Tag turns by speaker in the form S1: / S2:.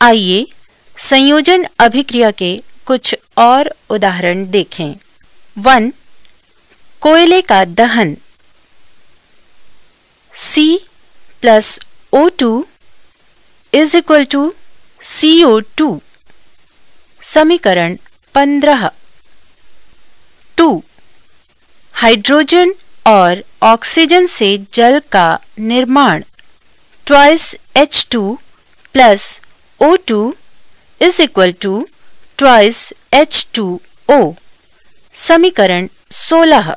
S1: आइए संयोजन अभिक्रिया के कुछ और उदाहरण देखें। वन, कोयले का दहन। C plus O two is equal to C O two समीकरण पंद्रह। टू, हाइड्रोजन और ऑक्सीजन से जल का निर्माण। Twice H two plus O two is equal to twice H two O समीकरण सोलह